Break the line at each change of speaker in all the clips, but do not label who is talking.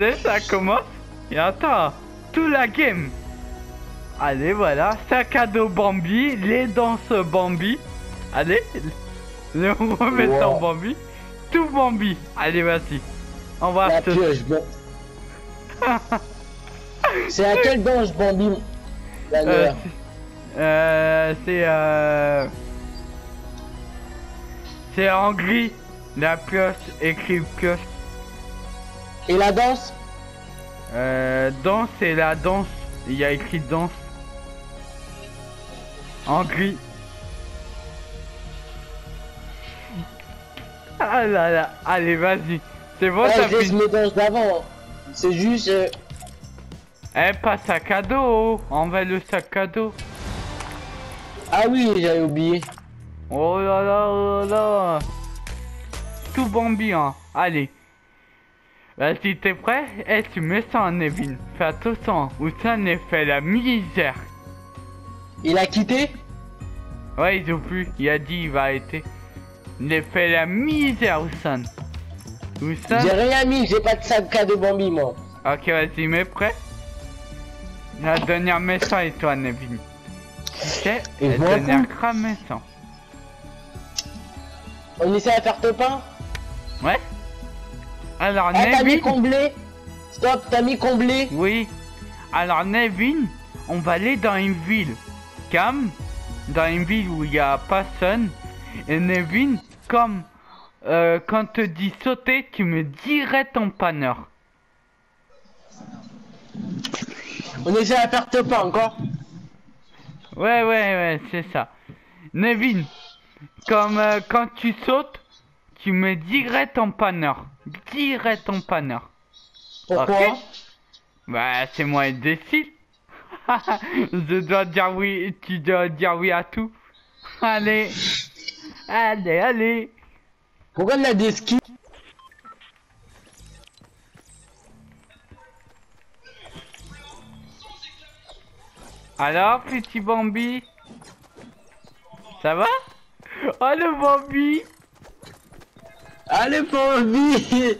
Ça commence. Et attends, tout la game. Allez, voilà. Sac à dos Bambi, les danses Bambi. Allez, le remet en Bambi. Tout Bambi. Allez, vas-y. On va
La pioche, bon. C'est à quelle danse, Bambi La
Euh, euh, c'est euh... C'est en gris. La pioche, écrit pioche.
Et la danse
Euh, danse, c'est la danse. Il y a écrit danse. En gris. Ah là là, allez vas-y. C'est bon,
Ouais,
ça fait...
mes danses d'avant. C'est juste... euh,
Eh, pas sac à dos. Va le sac à dos.
Ah oui, j'avais oublié.
Oh là là, oh là là. Tout Bambi, hein. Allez. Vas-y, t'es prêt Eh, tu mets ça en Evin. Fais attention, ou ça n'est fait la misère.
Il a quitté?
Ouais, ils ont plus. Il a dit il va arrêter. Il a fait la misère, Oussan. Oussan
J'ai rien mis, j'ai pas de sac à dos Bambi, moi.
Ok, vas-y, mets prêt La dernière maison et toi, Nevin. C'est
Et
la dernière crame maison.
On essaie à faire top 1
Ouais Alors,
Eh, t'as mis
Nevin...
comblé Stop, t'as mis comblé
Oui. Alors, Nevin, on va aller dans une ville. Cam, dans une ville où il y a personne. Et Nevin, comme euh, quand te dit sauter, tu me dirais ton panneur.
On essaie à top 1 encore
Ouais, ouais, ouais, c'est ça. Nevin, comme euh, quand tu sautes, tu me dirais ton panneur. Dirais ton panneur.
Pourquoi.
Bah, c'est moi qui décide. Je dois dire oui, tu dois dire oui à tout. Allez, allez, allez.
Pourquoi on a des skis
Alors, petit Bambi? Ça va? Oh, le Bambi
Allez Bambi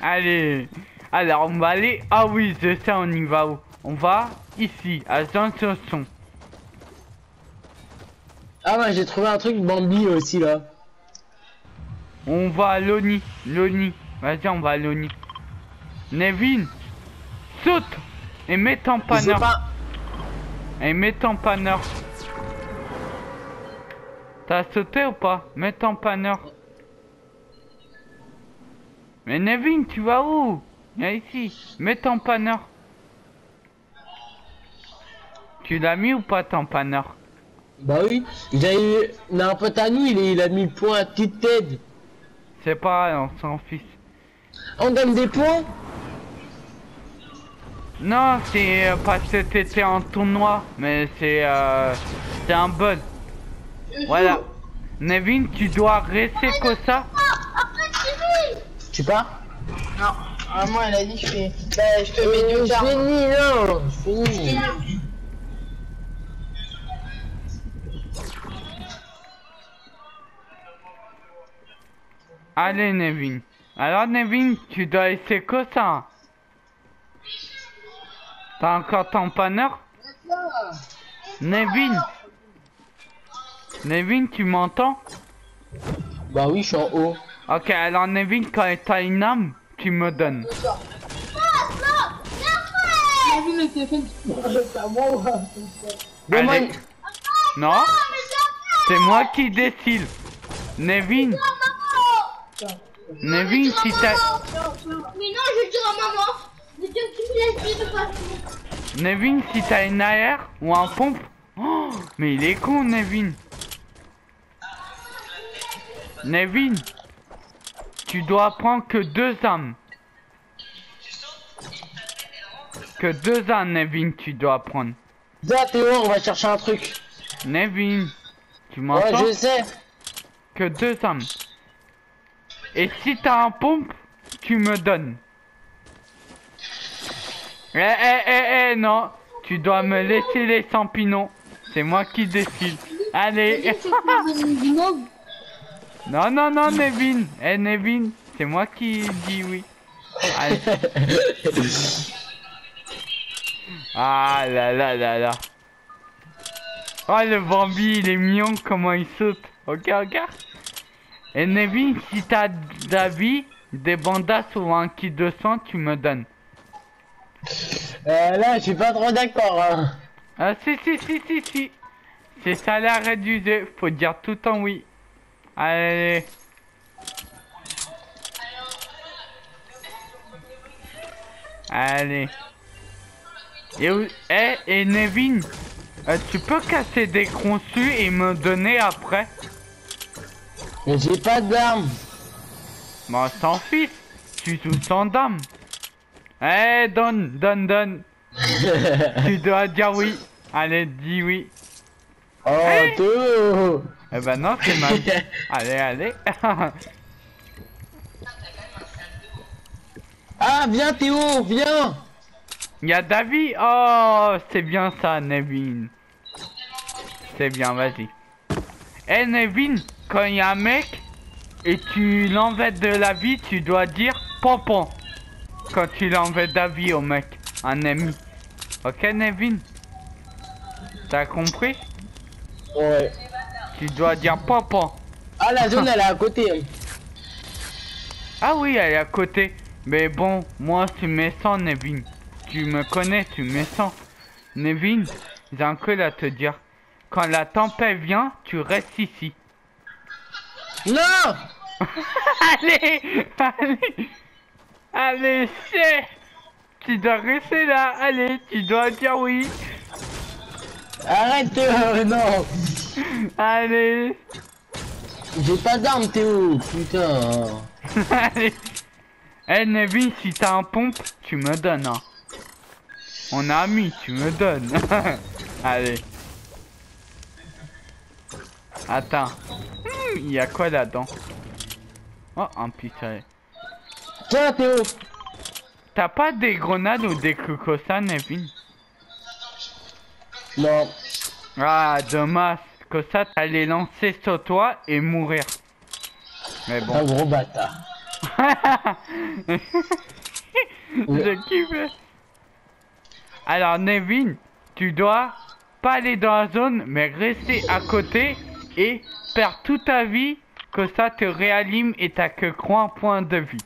Allez Alors, on va aller... Ah oui, je sais, on y va où On va ici, à Jean-Chanson.
Ah ouais, j'ai trouvé un truc Bambi aussi là.
On va à l'ONI. L'ONI. Vas-y, on va à l'ONI. Nevin Saute Et mets ton panneur.
pas.
Et mets ton panneur. T'as sauté ou pas? Mets ton panneur. Mais Nevin, tu vas où Viens ici. Mets ton panneur. Tu l'as mis ou pas ton panneur
Bah oui, j'ai eu on a un pote à nous, il, il a mis le point à petite tête.
C'est pas on s'en fiche.
On donne des points
Non, c'est euh, parce que t'étais en tournoi, mais c'est euh, c'est un bug. Voilà. Nevin, tu dois rester comme ça.
Tu pars
Non, ah, moi elle a dit je fais. Bah, je te mets
Euh,
du
Je
charme.
finis, non Je finis.
Allez, Nevin. Alors, Nevin, tu dois rester comme ça. T'as encore ton panneur? Nevin Nevin, tu m'entends?
Bah oui, je suis en haut.
Ok, alors Nevin, quand t'as une âme, tu me donnes. Allez. Non C'est moi qui décide. Nevin Nevin, si t'as...
Mais non, je dis à maman. De te tu me laisses de partout.
Nevin, si t'as une AR ou un pompe... Oh, mais il est con, Nevin. Nevin, tu dois prendre que deux âmes. Que deux âmes, Nevin, tu dois prendre.
Viens Théo, on va chercher un truc.
Nevin, tu
Ouais,
m'entends
je sais.
Que deux âmes. Et si t'as un pompe, tu me donnes. Eh, eh, eh, eh, non. Tu dois me laisser les champignons. C'est moi qui décide. Allez. Non, non, non, Nevin. Eh, Nevin, c'est moi qui dis oui. Allez. Ah là là là là. Oh le Bambi, il est mignon comment il saute. Ok, regarde. Et Nevin, si t'as d'avis, des bandas ou un kit de sang, tu me donnes.
Euh, là, je suis pas trop d'accord. Hein.
Ah si si si si si. C'est salaire réduit, faut dire tout le temps oui. Allez. Allez. Et, où- eh, et Nevin, euh, tu peux casser des conçus et me donner après?
Mais j'ai pas d'armes.
Bon, sans fils, tu joues sans dame. Eh, donne, donne, donne. tu dois dire oui. Allez, dis oui.
oh,
Hey.
Théo.
Eh ben non, c'est mal. allez, allez.
ah, viens Théo, viens.
Il y a David. Oh, c'est bien ça, Nevin. C'est bien, vas-y. Eh, Nevin, quand il y a un mec et tu l'envêtes de la vie, tu dois dire pompon. Quand tu l'envêtes de la vie au mec, un ami. Ok, Nevin? T'as compris?
Ouais.
Tu dois dire pompon.
Ah, la zone, elle est à côté. hein.
Ah oui, elle est à côté. Mais bon, moi, tu me sens, Nevin. Tu me connais, tu me sens. Nevin, j'ai un truc à te dire. Quand la tempête vient, tu restes ici.
Non
allez, allez, allez, c'est. Tu dois rester là. Allez, tu dois dire oui.
Arrête Théo, non
Allez,
J'ai pas d'armes Théo, putain.
allez. Eh, Nevin, si t'as un pompe, tu me donnes. Hein. On a mis, tu me donnes. allez. Attends. Hmm, Il y a quoi là-dedans? Oh, un pistolet.
Tiens Théo.
T'as pas des grenades ou des trucs Nevin?
Non.
Ah, dommage. Que ça, t'allais lancer sur toi et mourir. Mais
Un
bon.
gros bâtard.
Je kiffe. Alors, Nevin, tu dois pas aller dans la zone, mais rester à côté et perdre toute ta vie. Que ça te réanime et t'as que 3 points de vie.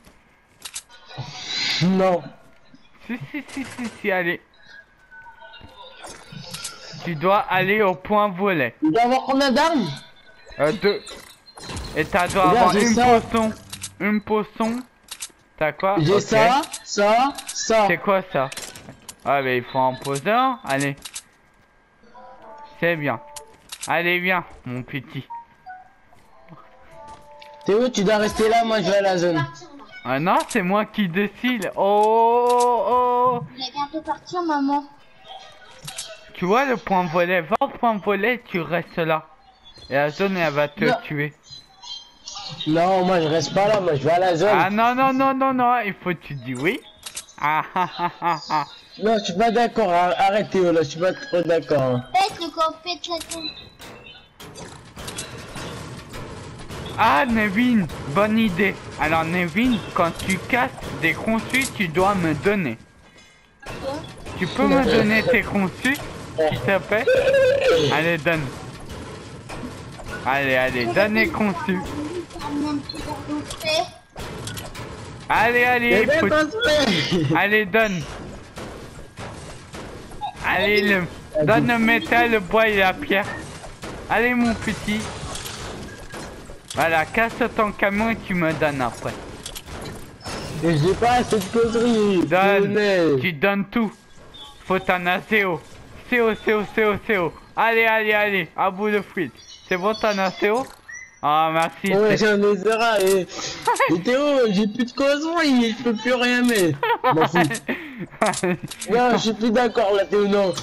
Non.
Si, si, si, si, si, allez. Tu dois aller au point volet.
Il doit avoir combien d'armes
Euh, deux. Et t'as dois
Regarde,
avoir
j'ai
une
ça.
potion. Une potion. T'as quoi
J'ai ça, ça, ça.
C'est quoi ça Ah, mais il faut en poser un. Allez. C'est bien. Allez, viens, mon petit.
Théo, tu dois rester là, moi je vais à la zone.
Ah non, c'est moi qui décide. Oh, oh, oh.
On est bientôt partir, maman.
Tu vois le point volet. Va au point volet, tu restes là. Et la zone, elle va te
Non.
tuer.
Non, moi je reste pas là, moi je vais à la zone.
Ah non, non, non, non, non. Il faut que tu dis oui. Ah, ah, ah, ah, ah.
Non, je suis pas d'accord, ar- arrête Théo là, je suis pas trop d'accord. hein.
Pète le tête.
Ah, Nevin, bonne idée. Alors, Nevin, quand tu casses des conçus, tu dois me donner.
Quoi?
Tu peux me donner tes conçus, s'il te plaît Allez, donne. Allez, allez, donne les conçus.
Un petit verre d'eau frais.
Allez, allez, allez, donne. Allez, le... donne le métal, le bois et la pierre. Allez, mon petit. Voilà, casse ton camion et tu me donnes après.
Mais j'ai pas assez de causerie.
Donne. Tu donnes tout. Faut t'en as CO. CO, CO, CO. Allez, allez, allez. À bout de fruit. C'est bon, t'en as CO Ah, merci.
Ouais, j'en ai zéro et... et Théo, j'ai plus de causerie, je peux plus rien mettre. M'en fous. Non, je suis plus d'accord là, Théo, non.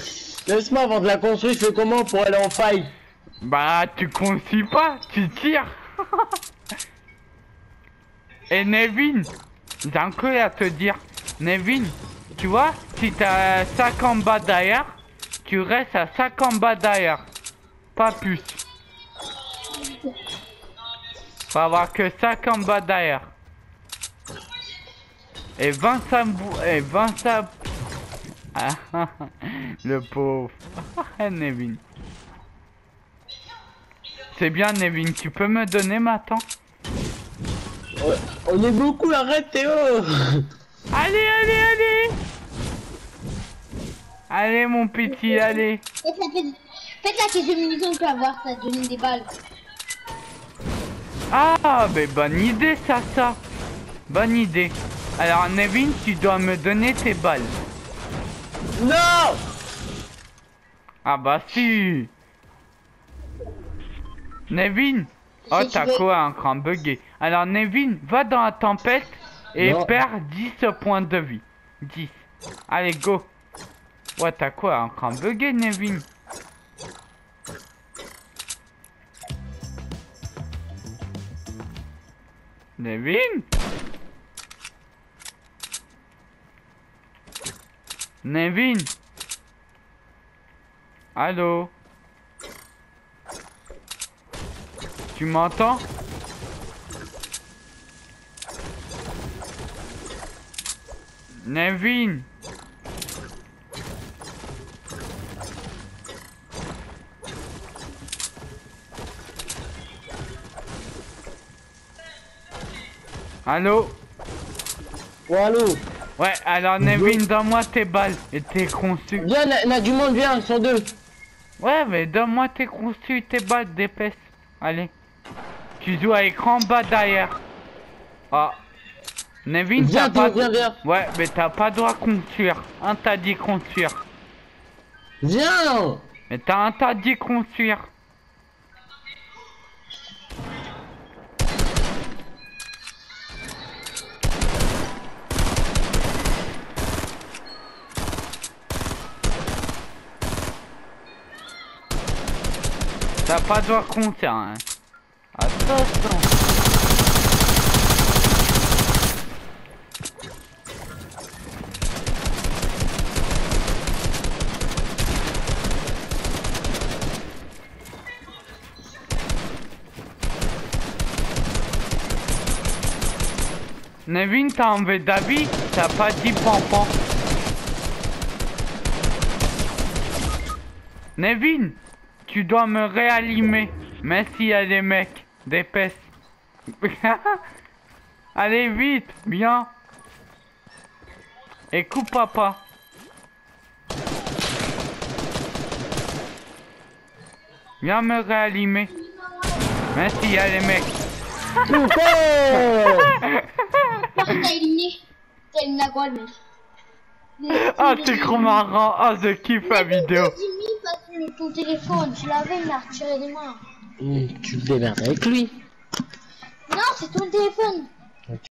Laisse-moi avant de la construire, je fais comment pour aller en faille?
Bah, tu concis pas, tu tires. Et Nevin, j'ai un à te dire. Nevin, tu vois, si t'as 5 en bas derrière, tu restes à 5 en bas derrière. Pas plus. Faut avoir que 5 en bas derrière. Et Vincent Bou... Et Vincent... Ah, le pauvre. Nevin. C'est bien, Nevin. Tu peux me donner ma temps?
Ouais, On est beaucoup, arrête Théo
Allez, allez, allez Allez, mon petit, allez.
Faites la, faites, faites la caisse de munitions, tu vas voir, ça donne des balles.
Ah, mais bonne idée, ça, ça. Bonne idée. Alors, Nevin, tu dois me donner tes balles.
Non
Ah bah si Nevin Oh t'as quoi un cran bugué Alors Nevin, va dans la tempête et
Non.
perds 10 points de vie. 10. Allez go Ouais t'as quoi un cran bugué Nevin? Nevin? Nevin? Allô? Tu m'entends? Nevin? Allô
Oh allô
Ouais, alors Nevin, donne-moi tes balles et tes conçus.
Viens, là, là, du monde, viens, ils sont deux
Ouais, mais donne-moi tes conçus et tes balles d'épaisse. Allez. Tu joues à écran bas derrière. Ah. Nevin, t'as pas...
Viens, viens
Ouais, mais t'as pas droit à construire. Interdit construire.
Viens
Mais t'as interdit construire. T'as pas droit à construire, hein. Attention. Nevin, t'as enlevé David, t'as pas dit pampan. Nevin, tu dois me réanimer. Merci à les mecs, d'épaisse. Allez vite, viens. Et coupe papa. Viens me réanimer. Merci à les mecs.
Putain
Par contre, t'as éliminé. T'as éliminé la gueule, mec.
Ah, c'est trop marrant. Ah, je kiffe la vidéo.
Ton téléphone, tu l'avais, il l'a retiré des mains.
Hum, Tu te démerdes avec lui
Non, c'est ton téléphone.